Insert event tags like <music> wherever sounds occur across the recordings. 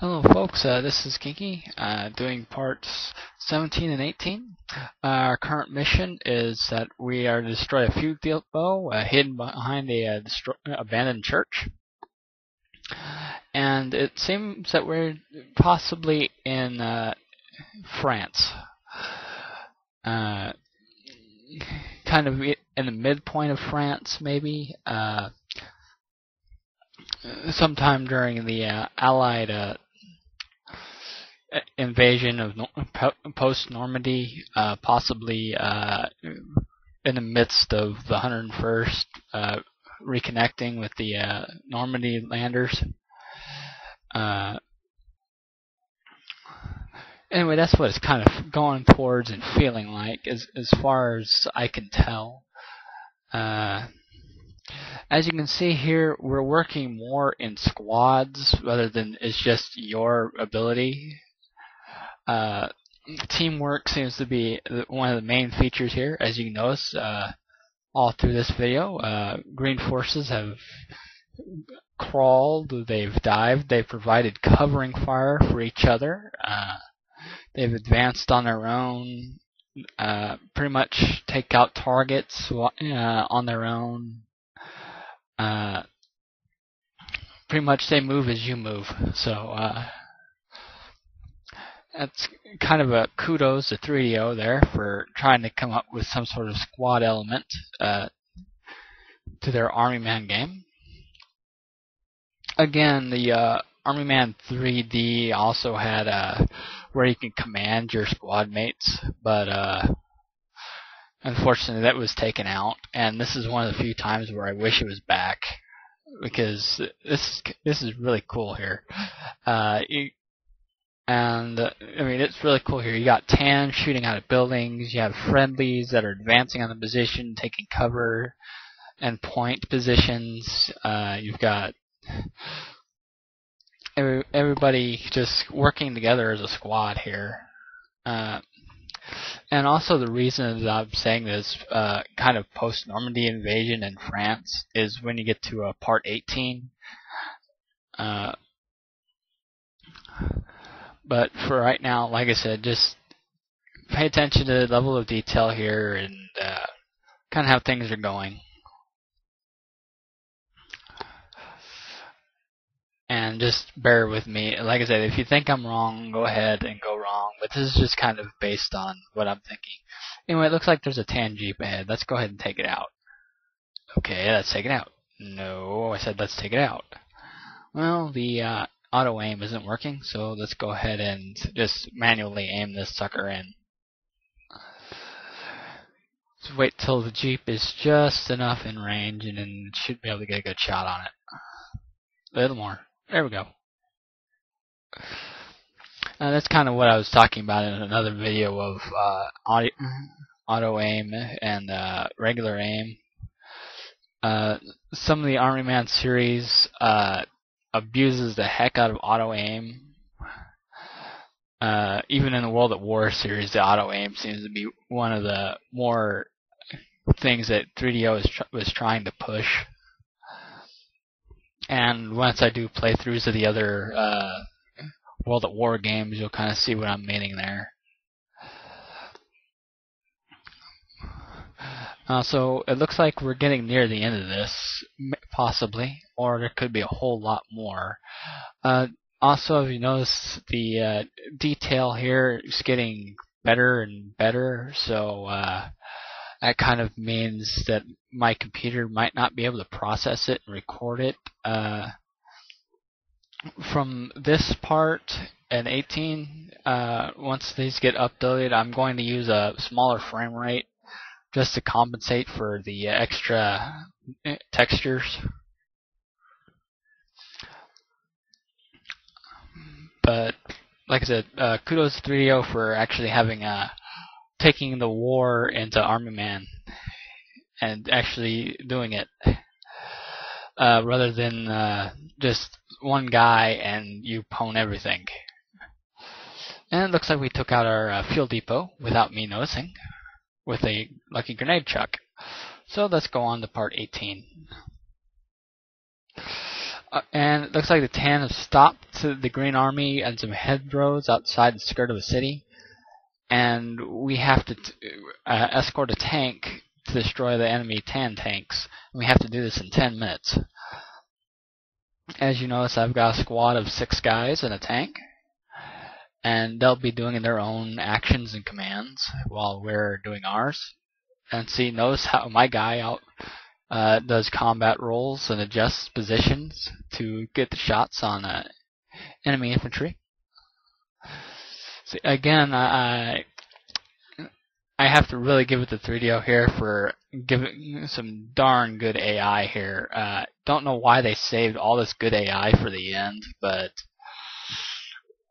Hello folks, uh, this is Kinky, uh, doing parts 17 and 18. Uh, our current mission is that we are to destroy a fuel depot uh, hidden behind a uh, abandoned church. And it seems that we're possibly in uh, France. kind of in the midpoint of France, maybe sometime during the uh, Allied uh, invasion of post Normandy, uh, possibly uh, in the midst of the 101st uh, reconnecting with the uh, Normandy landers. anyway, that's what it's kind of going towards and feeling like, as as far as I can tell. As you can see here, we're working more in squads rather than it's just your ability. Uh, teamwork seems to be one of the main features here, as you can notice uh, all through this video. Uh, green forces have crawled, they've dived, they've provided covering fire for each other. Uh, they've advanced on their own, uh, pretty much take out targets uh, on their own uh, pretty much they move as you move. So that's kind of a kudos to 3DO there for trying to come up with some sort of squad element uh, to their Army Man game. Again, the uh, Army Man 3D also had uh, where you can command your squad mates, but uh, Unfortunately, that was taken out, and this is one of the few times where I wish it was back because this this is really cool here. Uh, you, and uh, I mean, it's really cool here. You got Tan shooting out of buildings. You have friendlies that are advancing on the position, taking cover and point positions. Uh, you've got every, everybody just working together as a squad here. Uh, and also the reason that I'm saying this uh, kind of post-Normandy invasion in France is when you get to uh, part 18. But for right now, like I said, just pay attention to the level of detail here and uh, kind of how things are going. and just bear with me. Like I said, if you think I'm wrong, go ahead and go wrong. But this is just kind of based on what I'm thinking. Anyway, it looks like there's a tan jeep ahead. Let's go ahead and take it out. Okay, let's take it out. No, I said let's take it out. Well, the uh, auto aim isn't working, so let's go ahead and just manually aim this sucker in. Let's wait till the jeep is just enough in range, and then should be able to get a good shot on it. A little more. There we go. Uh, that's kind of what I was talking about in another video of uh, audio, auto aim and uh, regular aim. Uh, some of the Army Man series uh, abuses the heck out of auto aim. Uh, even in the World at War series, the auto aim seems to be one of the more things that 3DO tr was trying to push. And once I do playthroughs of the other uh, World at War games, you'll kind of see what I'm meaning there. Uh, so it looks like we're getting near the end of this, possibly, or there could be a whole lot more. Uh, also, if you notice, the uh, detail here is getting better and better, so uh, that kind of means that my computer might not be able to process it and record it. Uh, from this part and 18, uh, once these get uploaded, I'm going to use a smaller frame rate just to compensate for the extra eh, textures. But like I said, uh, kudos to 3DO for actually having a taking the war into Army Man and actually doing it uh, rather than uh, just one guy and you pwn everything. And it looks like we took out our uh, fuel depot without me noticing with a lucky grenade chuck. So let's go on to part 18. Uh, and it looks like the Tan has stopped the Green Army and some hedgerows outside the skirt of the city. And we have to uh, escort a tank to destroy the enemy Tan tanks. And we have to do this in 10 minutes. As you notice, I've got a squad of six guys and a tank. And they'll be doing their own actions and commands while we're doing ours. And see, notice how my guy out uh, does combat rolls and adjusts positions to get the shots on uh, enemy infantry. See, again, I I have to really give it the 3DO here for giving some darn good AI here. Uh, don't know why they saved all this good AI for the end, but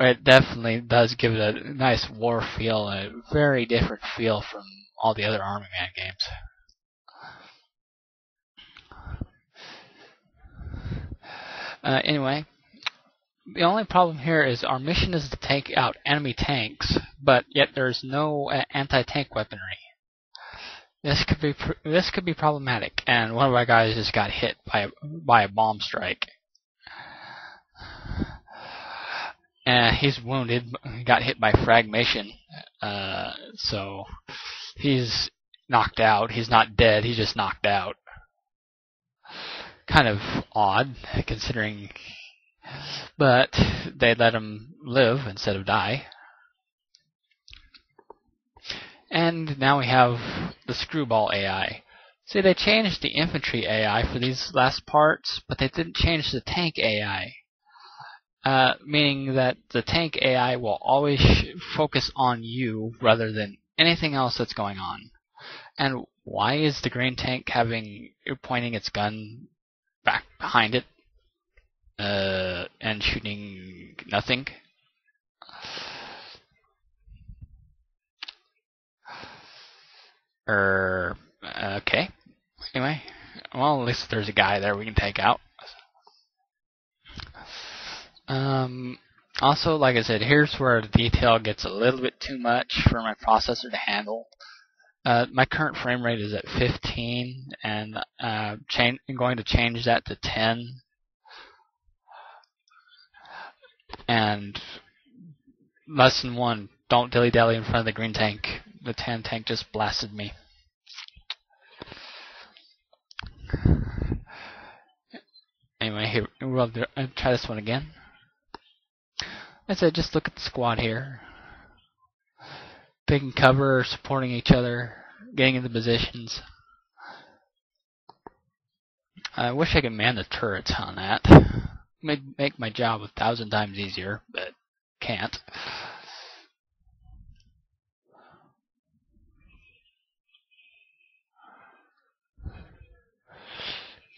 it definitely does give it a nice war feel, a very different feel from all the other Army Man games. Uh, anyway, the only problem here is our mission is to take out enemy tanks, but yet there's no uh, anti-tank weaponry. This could be this could be problematic, and one of our guys just got hit by a, by a bomb strike. And he's wounded, got hit by fragmation, uh, so he's knocked out. He's not dead, he's just knocked out kind of odd considering but they let him live instead of die. And now we have the screwball AI. See, they changed the infantry AI for these last parts, but they didn't change the tank AI. Uh, meaning that the tank AI will always focus on you rather than anything else that's going on. And why is the green tank having pointing its gun back behind it uh, and shooting nothing. Er, okay. Anyway, well, at least there's a guy there we can take out. Um, also, like I said, here's where the detail gets a little bit too much for my processor to handle. Uh, my current frame rate is at 15, and uh, I'm going to change that to 10. And lesson one: don't dilly dally in front of the green tank. The tan tank just blasted me. Anyway, here we'll try this one again. I said, just look at the squad here taking cover, supporting each other, getting into positions. I wish I could man the turrets on that. Make make my job a thousand times easier, but can't.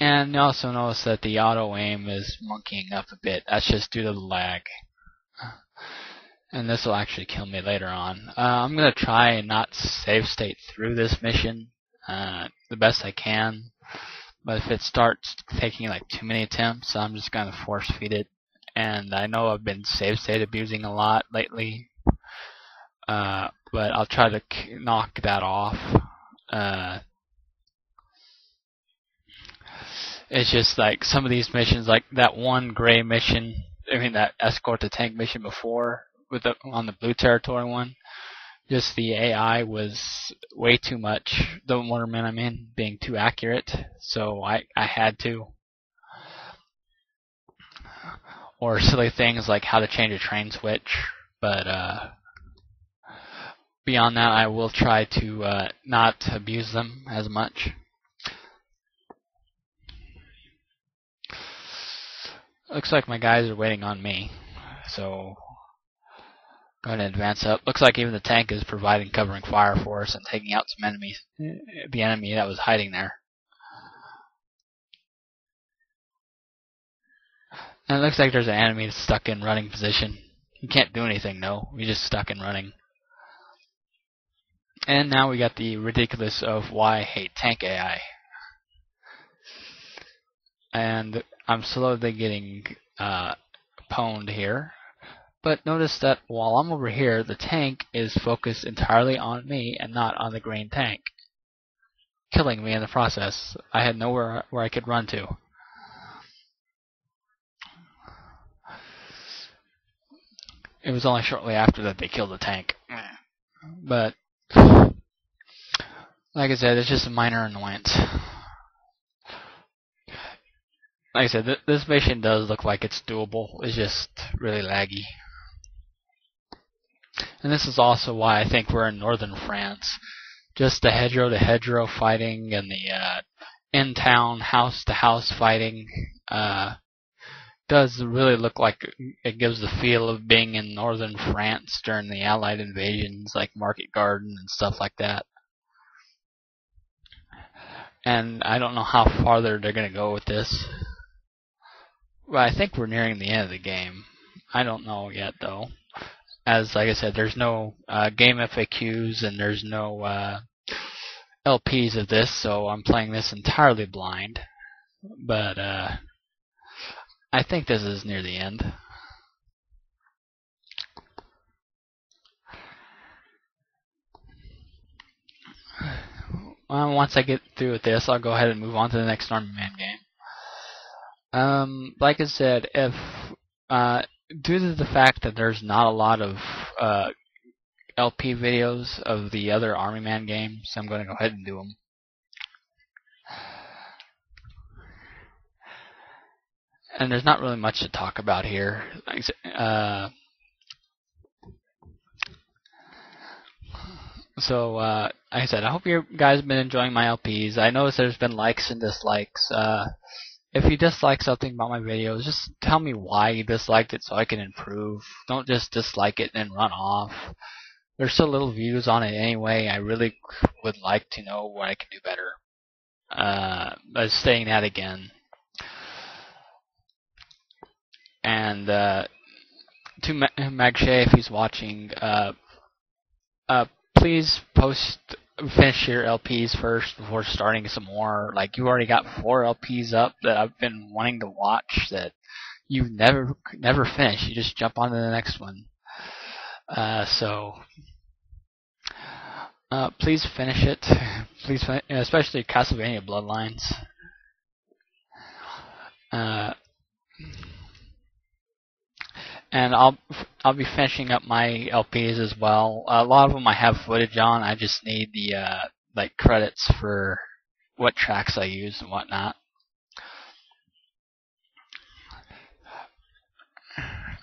And you also notice that the auto aim is monkeying up a bit. That's just due to the lag and this will actually kill me later on. Uh, I'm going to try and not save state through this mission uh, the best I can, but if it starts taking like too many attempts, I'm just going to force feed it. And I know I've been save state abusing a lot lately, uh, but I'll try to knock that off. Uh, it's just like some of these missions, like that one gray mission, I mean that escort the tank mission before, with the on the blue territory one. Just the AI was way too much. The Wonderman I'm in being too accurate, so I I had to. Or silly things like how to change a train switch, but uh, beyond that, I will try to uh, not abuse them as much. Looks like my guys are waiting on me, so going to advance up. Looks like even the tank is providing covering fire for us and taking out some enemies. The enemy that was hiding there. And it looks like there's an enemy stuck in running position. He can't do anything, no. He's just stuck in running. And now we got the ridiculous of why I hate tank AI. And I'm slowly getting uh, pwned here. But notice that while I'm over here, the tank is focused entirely on me and not on the green tank. Killing me in the process. I had nowhere where I could run to. It was only shortly after that they killed the tank. But, like I said, it's just a minor annoyance. Like I said, th this mission does look like it's doable. It's just really laggy. And this is also why I think we're in northern France. Just the hedgerow to hedgerow fighting and the uh, in town house to house fighting uh, does really look like it gives the feel of being in northern France during the Allied invasions, like Market Garden and stuff like that. And I don't know how farther they're going to go with this. Well, I think we're nearing the end of the game. I don't know yet, though. As like I said, there's no uh, game FAQs and there's no uh, LPs of this, so I'm playing this entirely blind. But uh, I think this is near the end. Well, once I get through with this, I'll go ahead and move on to the next Norman Man game. Um, like I said, if uh, due to the fact that there's not a lot of uh, LP videos of the other Army Man games, I'm going to go ahead and do them. and there's not really much to talk about here. Uh, so, uh, like I said, I hope you guys have been enjoying my LPs. I noticed there's been likes and dislikes. Uh, if you dislike something about my videos, just tell me why you disliked it so I can improve. Don't just dislike it and run off. There's so little views on it anyway. I really would like to know what I can do better. Uh, but saying that again, and uh, to Magshay, if he's watching, uh, uh, please post finish your LPs first before starting some more. Like you already got four LPs up that I've been wanting to watch that you never never finish. You just jump on to the next one. Uh, so uh, please finish it. <laughs> Please, especially Castlevania Bloodlines. Uh, and I'll I'll be finishing up my LPs as well. A lot of them I have footage on. I just need the uh, like credits for what tracks I use and whatnot.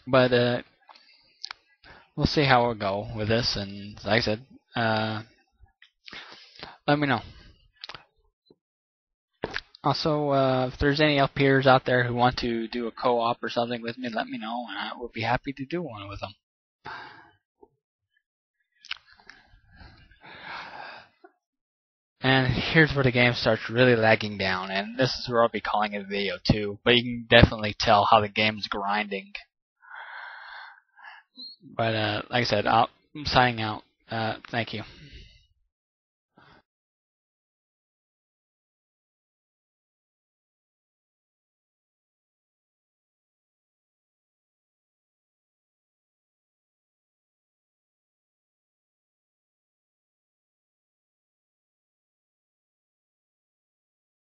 But uh, we'll see how it'll go with this. And like I said, uh, let me know. Also, uh, if there's any LPers out there who want to do a co-op or something with me, let me know, and I would be happy to do one with them. And here's where the game starts really lagging down, and this is where I'll be calling it a video too, but you can definitely tell how the game's grinding. But uh, like I said, i am signing out. Uh, thank you.